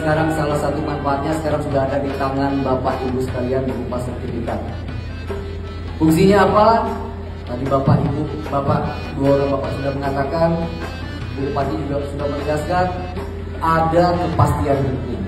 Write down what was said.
sekarang salah satu manfaatnya sekarang sudah ada di tangan Bapak Ibu sekalian berupa sertifikat. Fungsinya apa? Tadi Bapak Ibu, Bapak dua orang Bapak sudah mengatakan, Bupati juga sudah menegaskan ada kepastian hukum.